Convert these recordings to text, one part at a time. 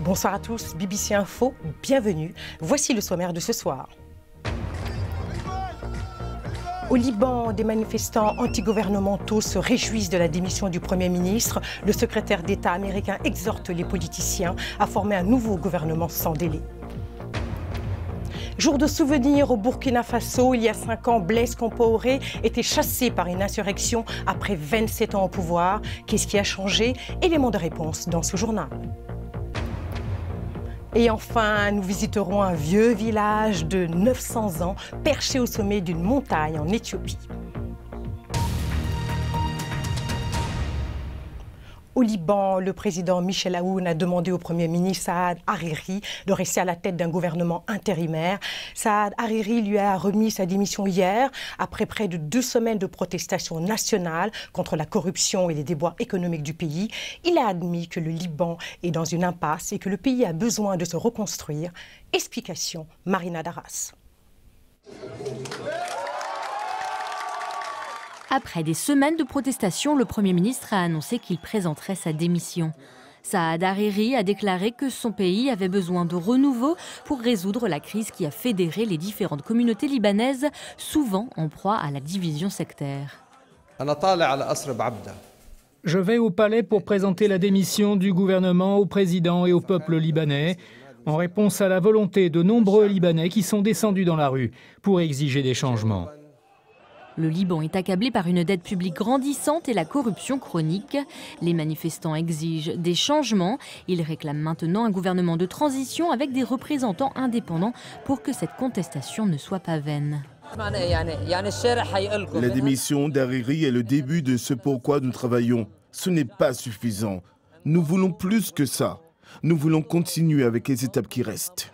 Bonsoir à tous, BBC Info, bienvenue. Voici le sommaire de ce soir. Au Liban, des manifestants antigouvernementaux se réjouissent de la démission du Premier ministre. Le secrétaire d'État américain exhorte les politiciens à former un nouveau gouvernement sans délai. Jour de souvenir au Burkina Faso, il y a cinq ans, Blaise Compaoré était chassé par une insurrection après 27 ans au pouvoir. Qu'est-ce qui a changé? Élément de réponse dans ce journal. Et enfin, nous visiterons un vieux village de 900 ans perché au sommet d'une montagne en Éthiopie. Au Liban, le président Michel Aoun a demandé au Premier ministre Saad Hariri de rester à la tête d'un gouvernement intérimaire. Saad Hariri lui a remis sa démission hier, après près de deux semaines de protestations nationales contre la corruption et les déboires économiques du pays. Il a admis que le Liban est dans une impasse et que le pays a besoin de se reconstruire. Explication, Marina Daras. Après des semaines de protestations, le Premier ministre a annoncé qu'il présenterait sa démission. Saad Hariri a déclaré que son pays avait besoin de renouveau pour résoudre la crise qui a fédéré les différentes communautés libanaises, souvent en proie à la division sectaire. Je vais au palais pour présenter la démission du gouvernement au président et au peuple libanais, en réponse à la volonté de nombreux Libanais qui sont descendus dans la rue pour exiger des changements. Le Liban est accablé par une dette publique grandissante et la corruption chronique. Les manifestants exigent des changements. Ils réclament maintenant un gouvernement de transition avec des représentants indépendants pour que cette contestation ne soit pas vaine. La démission d'Hariri est le début de ce pourquoi nous travaillons. Ce n'est pas suffisant. Nous voulons plus que ça. Nous voulons continuer avec les étapes qui restent.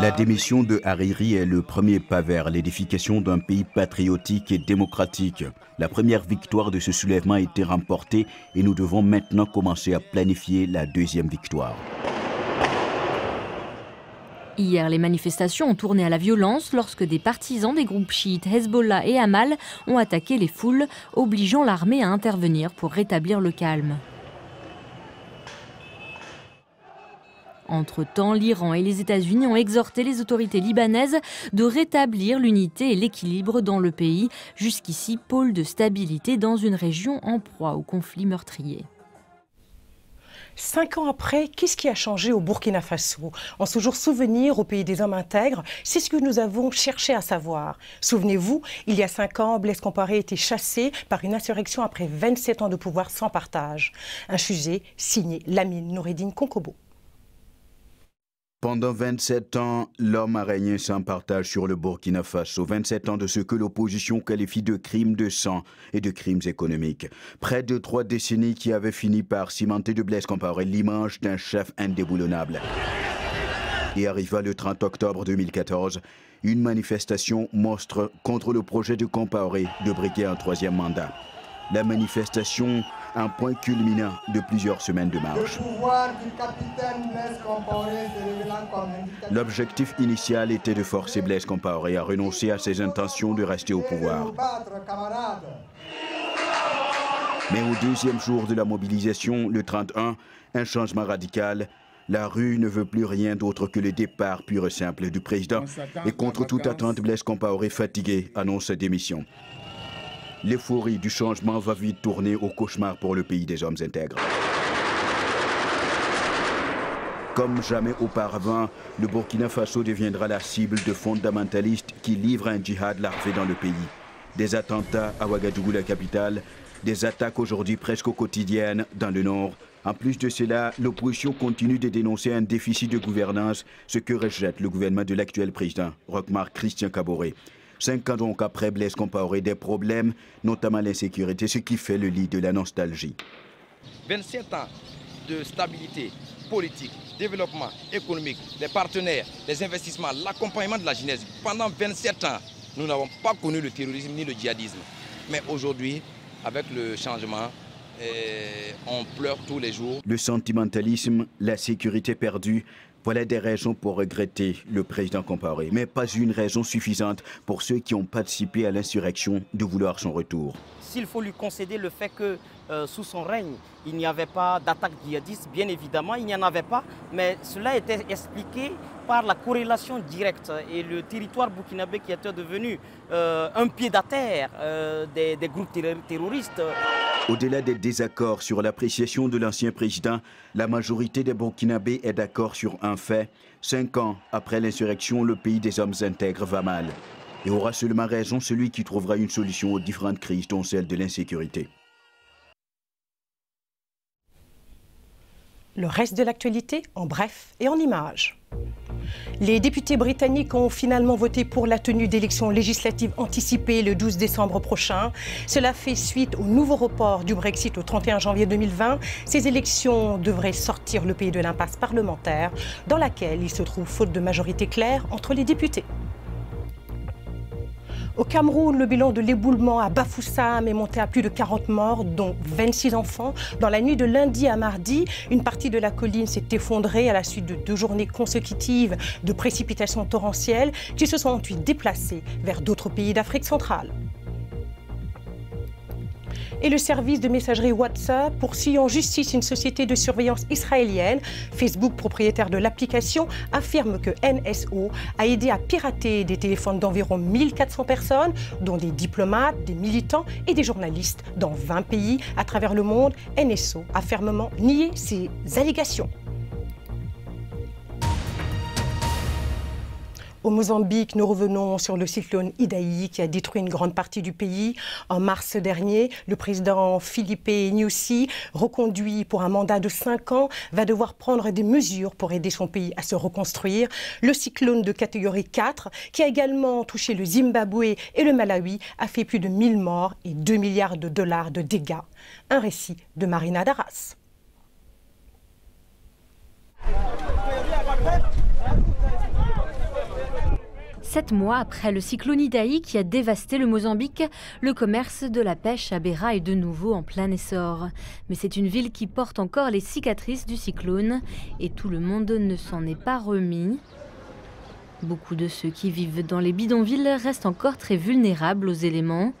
La démission de Hariri est le premier pas vers l'édification d'un pays patriotique et démocratique. La première victoire de ce soulèvement a été remportée et nous devons maintenant commencer à planifier la deuxième victoire. Hier, les manifestations ont tourné à la violence lorsque des partisans des groupes chiites Hezbollah et Hamal ont attaqué les foules, obligeant l'armée à intervenir pour rétablir le calme. Entre-temps, l'Iran et les États-Unis ont exhorté les autorités libanaises de rétablir l'unité et l'équilibre dans le pays, jusqu'ici pôle de stabilité dans une région en proie au conflit meurtrier. Cinq ans après, qu'est-ce qui a changé au Burkina Faso? En ce jour souvenir au pays des hommes intègres, c'est ce que nous avons cherché à savoir. Souvenez-vous, il y a cinq ans, Blaise Compaoré était chassé par une insurrection après 27 ans de pouvoir sans partage. Un sujet signé Lamine Noureddine Konkobo. Pendant 27 ans, l'homme a régné sans partage sur le Burkina Faso. 27 ans de ce que l'opposition qualifie de crimes de sang et de crimes économiques. Près de trois décennies qui avaient fini par cimenter de Blaise Compaoré l'image d'un chef indéboulonnable. Et arriva le 30 octobre 2014, une manifestation monstre contre le projet de Compaoré de briguer un troisième mandat. La manifestation un point culminant de plusieurs semaines de marche. L'objectif initial était de forcer Blaise Compaoré à renoncer à ses intentions de rester au pouvoir. Mais au deuxième jour de la mobilisation, le 31, un changement radical. La rue ne veut plus rien d'autre que le départ pur et simple du président. Et contre toute attente, Blaise Compaoré, fatigué, annonce sa démission. L'euphorie du changement va vite tourner au cauchemar pour le pays des hommes intègres. Comme jamais auparavant, le Burkina Faso deviendra la cible de fondamentalistes qui livrent un djihad larvé dans le pays. Des attentats à Ouagadougou, la capitale, des attaques aujourd'hui presque quotidiennes dans le nord. En plus de cela, l'opposition continue de dénoncer un déficit de gouvernance, ce que rejette le gouvernement de l'actuel président, Rochmar Christian Caboret. Cinq ans donc après, Blaise Compaoré des problèmes, notamment l'insécurité, ce qui fait le lit de la nostalgie. 27 ans de stabilité politique, développement économique, des partenaires, des investissements, l'accompagnement de la jeunesse. Pendant 27 ans, nous n'avons pas connu le terrorisme ni le djihadisme. Mais aujourd'hui, avec le changement, eh, on pleure tous les jours. Le sentimentalisme, la sécurité perdue, voilà des raisons pour regretter le président comparé, mais pas une raison suffisante pour ceux qui ont participé à l'insurrection de vouloir son retour. S'il faut lui concéder le fait que euh, sous son règne, il n'y avait pas d'attaque djihadiste, bien évidemment, il n'y en avait pas, mais cela était expliqué par la corrélation directe et le territoire burkinabé qui était devenu euh, un pied à euh, des, groupes terroristes. Au-delà des désaccords sur l'appréciation de l'ancien président, la majorité des Burkinabés est d'accord sur un fait. Cinq ans après l'insurrection, le pays des hommes intègres va mal. Et aura seulement raison celui qui trouvera une solution aux différentes crises, dont celle de l'insécurité. Le reste de l'actualité en bref et en images. Les députés britanniques ont finalement voté pour la tenue d'élections législatives anticipées le 12 décembre prochain. Cela fait suite au nouveau report du Brexit au 31 janvier 2020. Ces élections devraient sortir le pays de l'impasse parlementaire dans laquelle il se trouve faute de majorité claire entre les députés. Au Cameroun, le bilan de l'éboulement à Bafoussam est monté à plus de 40 morts, dont 26 enfants. Dans la nuit de lundi à mardi, une partie de la colline s'est effondrée à la suite de deux journées consécutives de précipitations torrentielles qui se sont ensuite déplacées vers d'autres pays d'Afrique centrale et le service de messagerie WhatsApp poursuit en justice une société de surveillance israélienne. Facebook, propriétaire de l'application, affirme que NSO a aidé à pirater des téléphones d'environ 1400 personnes, dont des diplomates, des militants et des journalistes dans 20 pays à travers le monde. NSO a fermement nié ces allégations. Au Mozambique, nous revenons sur le cyclone Idaï qui a détruit une grande partie du pays. En mars dernier, le président Philippe Nyusi, reconduit pour un mandat de 5 ans, va devoir prendre des mesures pour aider son pays à se reconstruire. Le cyclone de catégorie 4, qui a également touché le Zimbabwe et le Malawi, a fait plus de 1000 morts et 2 milliards de dollars de dégâts. Un récit de Marina Darras. Sept mois après le cyclone Idaï qui a dévasté le Mozambique, le commerce de la pêche à Beira est de nouveau en plein essor. Mais c'est une ville qui porte encore les cicatrices du cyclone et tout le monde ne s'en est pas remis. Beaucoup de ceux qui vivent dans les bidonvilles restent encore très vulnérables aux éléments.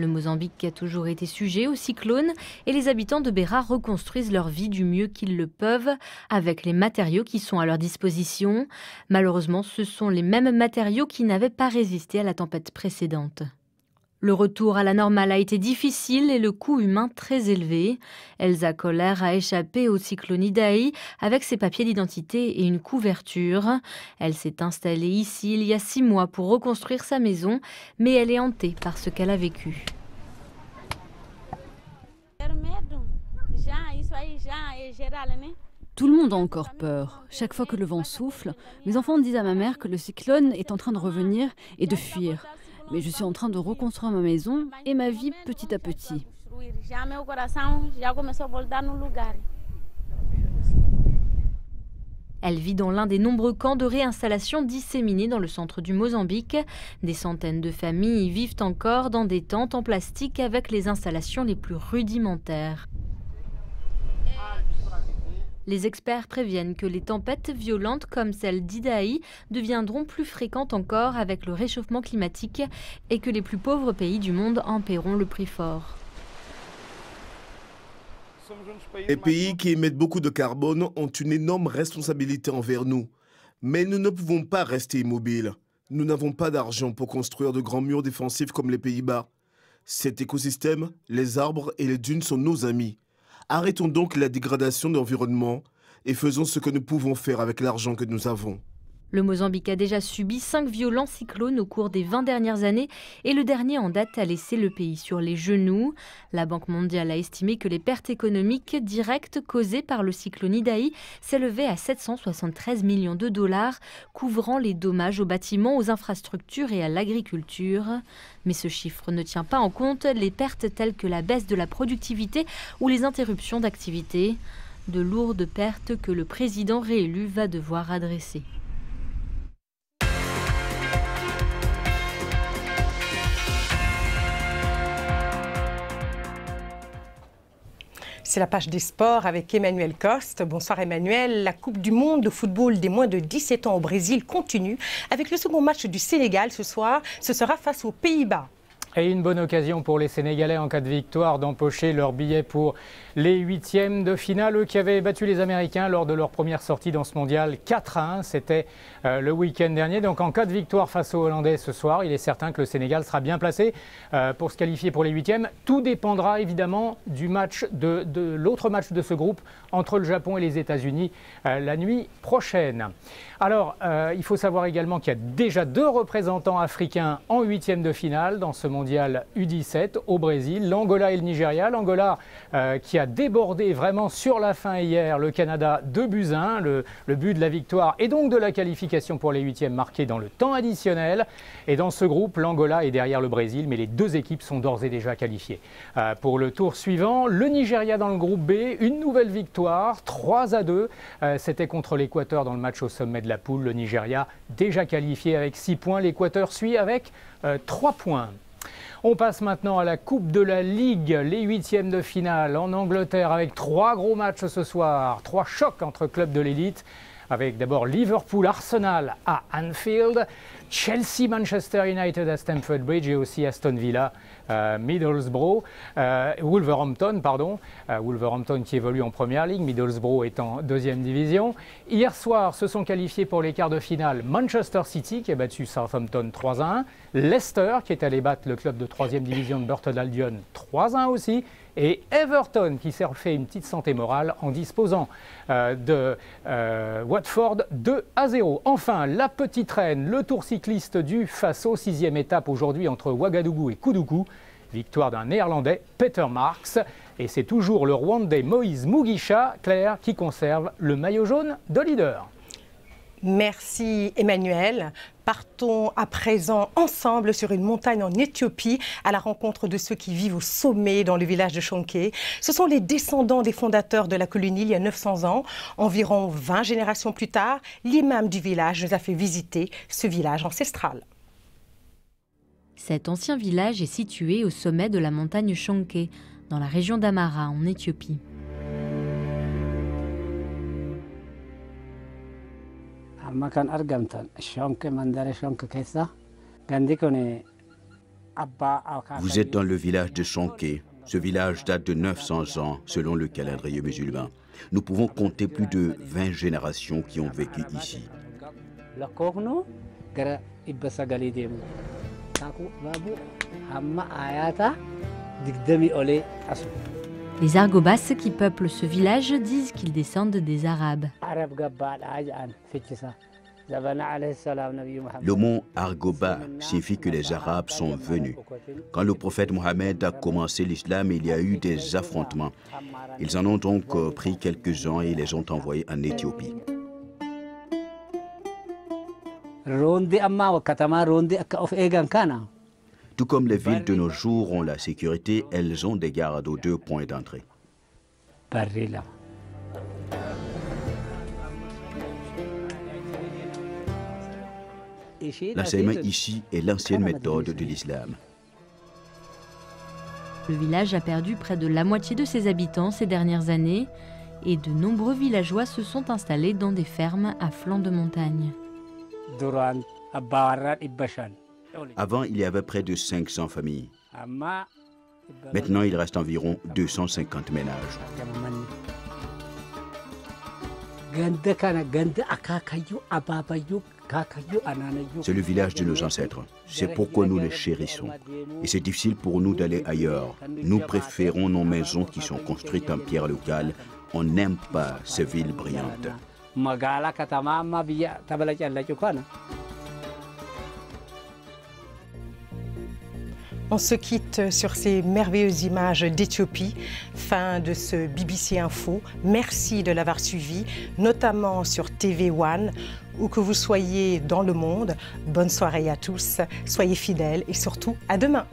Le Mozambique a toujours été sujet aux cyclones et les habitants de Beira reconstruisent leur vie du mieux qu'ils le peuvent avec les matériaux qui sont à leur disposition. Malheureusement, ce sont les mêmes matériaux qui n'avaient pas résisté à la tempête précédente. Le retour à la normale a été difficile et le coût humain très élevé. Elsa Koller a échappé au cyclone Idaï avec ses papiers d'identité et une couverture. Elle s'est installée ici il y a six mois pour reconstruire sa maison, mais elle est hantée par ce qu'elle a vécu. Tout le monde a encore peur. Chaque fois que le vent souffle, mes enfants disent à ma mère que le cyclone est en train de revenir et de fuir mais je suis en train de reconstruire ma maison et ma vie petit à petit. Elle vit dans l'un des nombreux camps de réinstallation disséminés dans le centre du Mozambique. Des centaines de familles y vivent encore dans des tentes en plastique avec les installations les plus rudimentaires. Les experts préviennent que les tempêtes violentes comme celle d'Idaï deviendront plus fréquentes encore avec le réchauffement climatique et que les plus pauvres pays du monde en paieront le prix fort. Les pays qui émettent beaucoup de carbone ont une énorme responsabilité envers nous. Mais nous ne pouvons pas rester immobiles. Nous n'avons pas d'argent pour construire de grands murs défensifs comme les Pays-Bas. Cet écosystème, les arbres et les dunes sont nos amis. Arrêtons donc la dégradation de l'environnement et faisons ce que nous pouvons faire avec l'argent que nous avons. Le Mozambique a déjà subi cinq violents cyclones au cours des 20 dernières années et le dernier en date a laissé le pays sur les genoux. La Banque mondiale a estimé que les pertes économiques directes causées par le cyclone Idaï s'élevaient à 773 millions de dollars, couvrant les dommages aux bâtiments, aux infrastructures et à l'agriculture. Mais ce chiffre ne tient pas en compte les pertes telles que la baisse de la productivité ou les interruptions d'activité. De lourdes pertes que le président réélu va devoir adresser. C'est la page des sports avec Emmanuel Coste. Bonsoir Emmanuel. La Coupe du Monde de football des moins de 17 ans au Brésil continue avec le second match du Sénégal ce soir. Ce sera face aux Pays-Bas. Et une bonne occasion pour les Sénégalais en cas de victoire d'empocher leur billet pour les huitièmes de finale. Eux qui avaient battu les Américains lors de leur première sortie dans ce mondial 4 à 1. C'était euh, le week-end dernier. Donc en cas de victoire face aux Hollandais ce soir, il est certain que le Sénégal sera bien placé euh, pour se qualifier pour les huitièmes. Tout dépendra évidemment du match de, l'autre match de ce groupe entre le Japon et les États-Unis euh, la nuit prochaine. Alors, il faut savoir également qu'il y a déjà deux représentants africains en huitièmes de finale dans ce mondial U17 au Brésil, l'Angola et le Nigeria. L'Angola qui a débordé vraiment sur la fin hier le Canada de buts le, le but de la victoire et donc de la qualification pour les huitièmes marqués dans le temps additionnel. Et dans ce groupe, l'Angola est derrière le Brésil, mais les deux équipes sont d'ores et déjà qualifiées. Euh, pour le tour suivant, le Nigeria dans le groupe B, une nouvelle victoire, 3 à 2. Euh, c'était contre l'Équateur dans le match au sommet de la poule. Le Nigeria déjà qualifié avec 6 points. L'Équateur suit avec 3 euh, points. On passe maintenant à la Coupe de la Ligue, les huitièmes de finale en Angleterre avec trois gros matchs ce soir, trois chocs entre clubs de l'élite avec d'abord Liverpool-Arsenal à Anfield, Chelsea-Manchester United à Stamford Bridge et aussi Aston Villa euh, Middlesbrough, euh, Wolverhampton, pardon, euh, Wolverhampton qui évolue en première ligue, Middlesbrough est en deuxième division. Hier soir, se sont qualifiés pour les quarts de finale Manchester City qui a battu Southampton 3 1, Leicester qui est allé battre le club de troisième division de Burton Albion 3 1 aussi, et Everton qui s'est refait une petite santé morale en disposant de Watford 2 à 0. Enfin, la petite reine, le tour cycliste du Faso, sixième étape aujourd'hui entre Ouagadougou et Koudougou. Victoire d'un Néerlandais, Peter Marks. Et c'est toujours le Rwandais Moïse Mugisha, Claire, qui conserve le maillot jaune de leader. Merci Emmanuel. Partons à présent ensemble sur une montagne en Éthiopie à la rencontre de ceux qui vivent au sommet dans le village de Shonké. Ce sont les descendants des fondateurs de la colonie il y a 900 ans. Environ 20 générations plus tard, l'imam du village nous a fait visiter ce village ancestral. Cet ancien village est situé au sommet de la montagne Shonké, dans la région d'Amara, en Éthiopie. Vous êtes dans le village de Shonké. Ce village date de 900 ans selon le calendrier musulman. Nous pouvons compter plus de 20 générations qui ont vécu ici. Les Argobas qui peuplent ce village disent qu'ils descendent des Arabes. Le mot Argoba signifie que les Arabes sont venus. Quand le prophète Mohammed a commencé l'islam, il y a eu des affrontements. Ils en ont donc pris quelques-uns et les ont envoyés en Éthiopie. Tout comme les villes de nos jours ont la sécurité, elles ont des gardes aux deux points d'entrée. L'enseignement ici est l'ancienne méthode de l'islam. Le village a perdu près de la moitié de ses habitants ces dernières années et de nombreux villageois se sont installés dans des fermes à flanc de montagne. Avant, il y avait près de 500 familles. Maintenant, il reste environ 250 ménages. C'est le village de nos ancêtres. C'est pourquoi nous les chérissons. Et c'est difficile pour nous d'aller ailleurs. Nous préférons nos maisons qui sont construites en pierre locale. On n'aime pas ces villes brillantes. On se quitte sur ces merveilleuses images d'Éthiopie. Fin de ce BBC Info. Merci de l'avoir suivi, notamment sur TV One, où que vous soyez dans le monde. Bonne soirée à tous, soyez fidèles et surtout à demain.